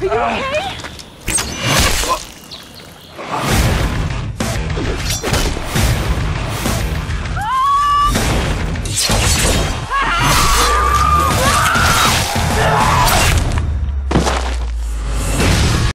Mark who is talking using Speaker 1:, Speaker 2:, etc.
Speaker 1: Are you okay?